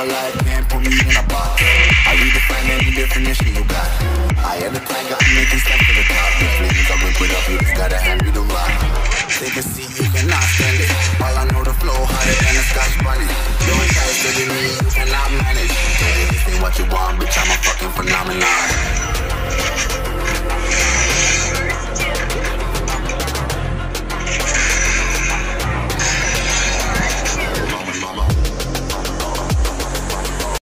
a life, man, put me in a box. I redefine any definition you got. I am the tiger, I'm making steps to the top. The flames I whip it up, you just gotta hand me the rock. Take a seat, you cannot stand it. All I know the flow higher than a scotch bonnet Don't try to me, you cannot manage. This ain't what you want, bitch, I'm a fucking phenomenon.